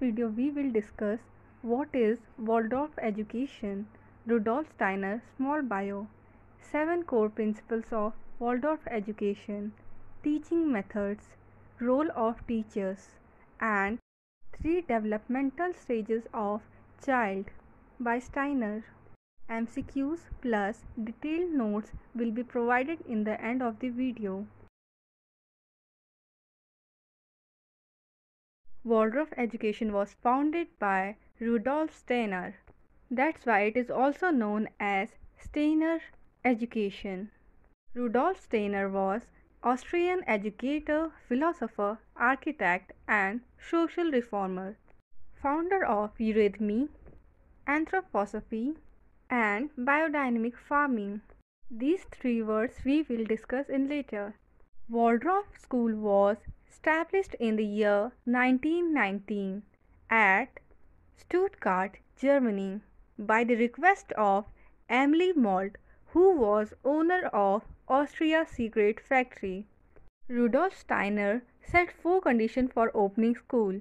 video we will discuss what is Waldorf education, Rudolf Steiner small bio, 7 core principles of Waldorf education, teaching methods, role of teachers. And 3 developmental stages of child by Steiner. MCQs plus detailed notes will be provided in the end of the video. Waldorf education was founded by Rudolf Steiner. That's why it is also known as Steiner education. Rudolf Steiner was Austrian educator, philosopher, architect and social reformer. Founder of eurythmy, anthroposophy and biodynamic farming. These three words we will discuss in later. Waldorf School was established in the year 1919 at Stuttgart, Germany, by the request of Emily Molt, who was owner of Astoria Cigarette Factory. Rudolf Steiner set four conditions for opening school.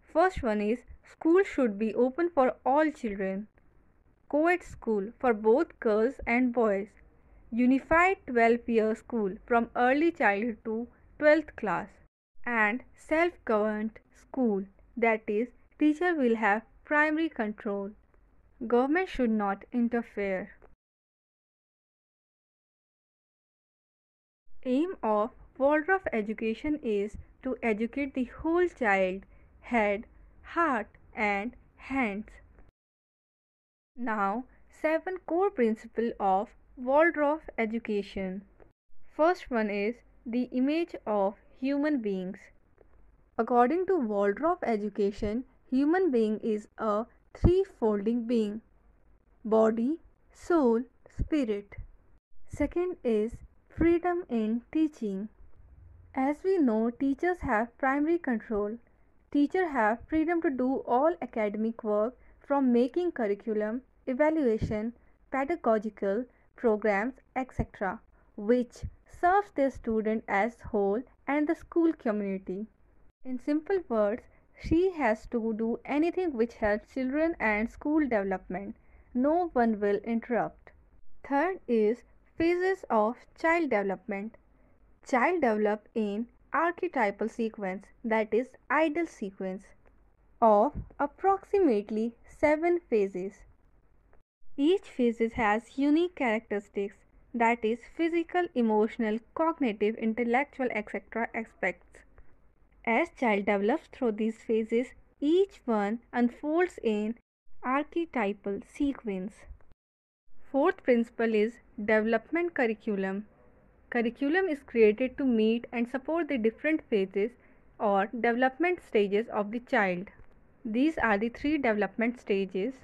First one is school should be open for all children. Co-ed school for both girls and boys. Unified 12 year school from early childhood to 12th class and self-governed school that is teacher will have primary control. Government should not interfere. Aim of Waldorf education is to educate the whole child, head, heart and hands. Now, seven core principles of Waldorf education. First one is the image of human beings. According to Waldorf education, human being is a three-folding being: body, soul, spirit. Second is freedom in teaching. As we know, teachers have primary control. Teachers have freedom to do all academic work from making curriculum, evaluation, pedagogical programs, etc., which serves the student as whole and the school community. In simple words, she has to do anything which helps children and school development. No one will interrupt. Third is phases of child development. Child develop in archetypal sequence that is ideal sequence of approximately 7 phases. Each phase has unique characteristics that is physical, emotional, cognitive, intellectual, etc. aspects. As child develops through these phases, each one unfolds in archetypal sequence. Fourth principle is development curriculum. Curriculum is created to meet and support the different phases or development stages of the child. These are the three development stages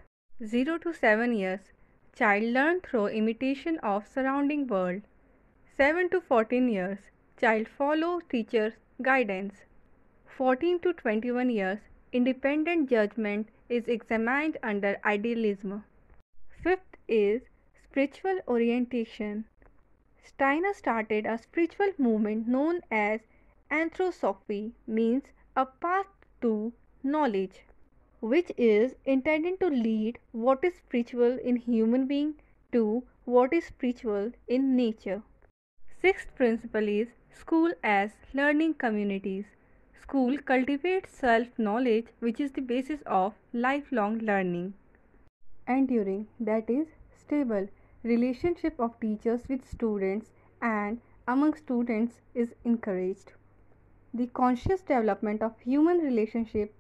0 to 7 years Child learn through imitation of surrounding world. 7 to 14 years. Child follow teacher's guidance. 14 to 21 years. Independent judgment is examined under idealism. Fifth is spiritual orientation. Steiner started a spiritual movement known as anthroposophy means a path to knowledge which is intended to lead what is spiritual in human being to what is spiritual in nature. Sixth principle is school as learning communities. School cultivates self knowledge, which is the basis of lifelong learning. Enduring, that is, stable relationship of teachers with students and among students is encouraged. The conscious development of human relationship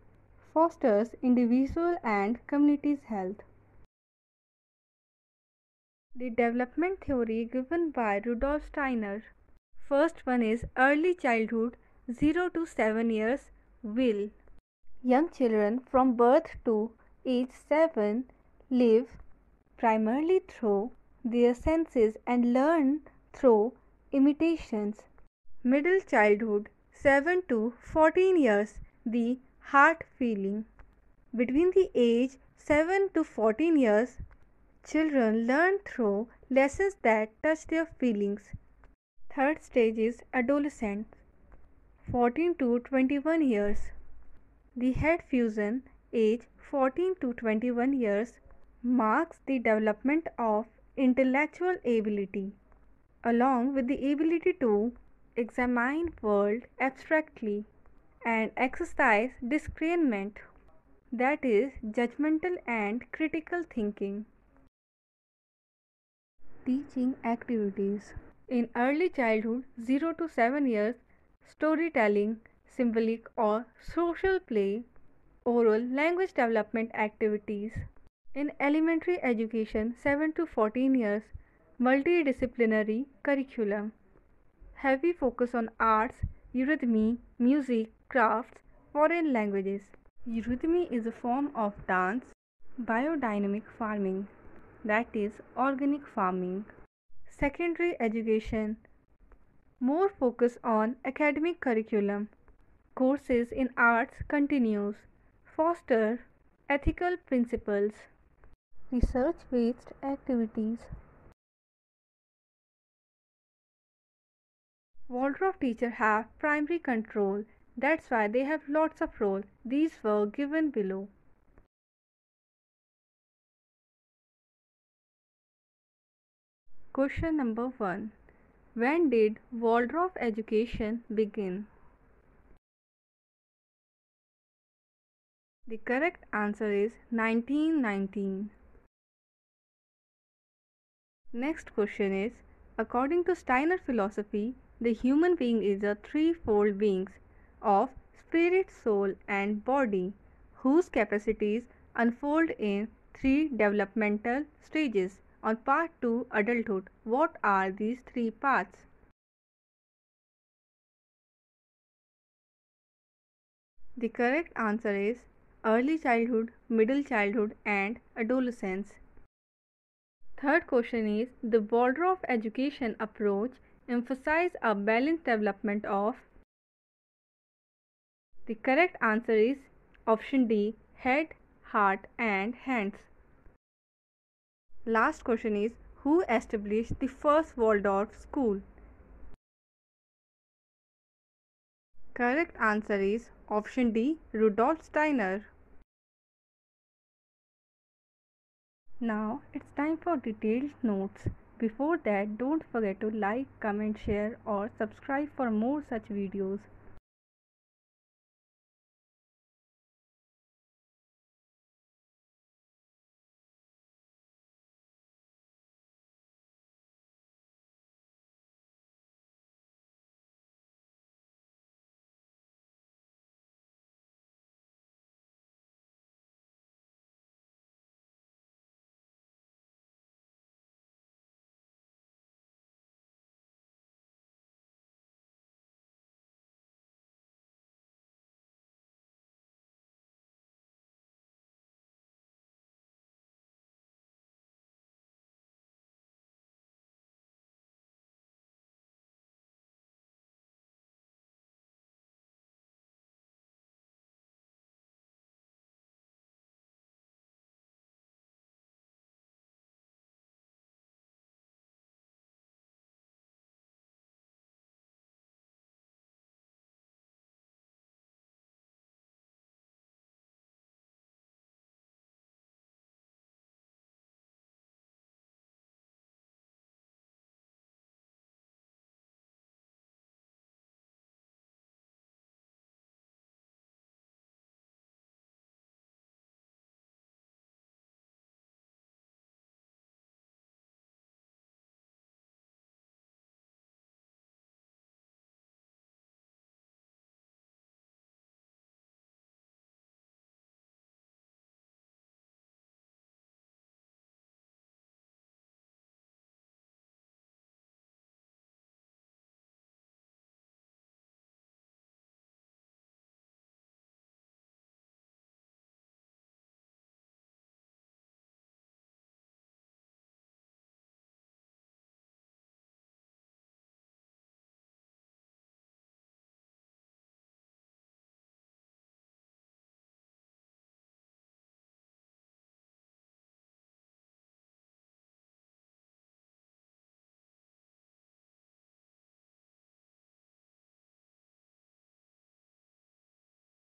fosters individual and community's health. The development theory given by Rudolf Steiner. First one is early childhood 0 to 7 years will. Young children from birth to age 7 live primarily through their senses and learn through imitations. Middle childhood 7 to 14 years the heart feeling. Between the age 7 to 14 years, children learn through lessons that touch their feelings. Third stage is adolescence, 14 to 21 years. The head fusion, age 14 to 21 years, marks the development of intellectual ability along with the ability to examine world abstractly and exercise discernment that is judgmental and critical thinking. Teaching activities. In early childhood 0 to 7 years storytelling symbolic or social play oral language development activities. In elementary education 7 to 14 years multidisciplinary curriculum. Heavy focus on arts eurythmy music crafts foreign languages. Eurythmy is a form of dance biodynamic farming that is organic farming. Secondary education more focus on academic curriculum. Courses in arts continues foster ethical principles. Research based activities. Waldorf teachers have primary control. That's why they have lots of roles. These were given below. Question number 1. When did Waldorf education begin? The correct answer is 1919. Next question is According to Steiner philosophy, the human being is a threefold being of spirit, soul, and body, whose capacities unfold in three developmental stages. On part 2 adulthood, what are these three paths? The correct answer is early childhood, middle childhood, and adolescence. Third question is the Waldorf education approach emphasize a balanced development of the correct answer is option D head, heart and hands. Last question is who established the first Waldorf school? Correct answer is option D Rudolf Steiner. Now it's time for detailed notes. Before that, don't forget to like, comment, share or subscribe for more such videos.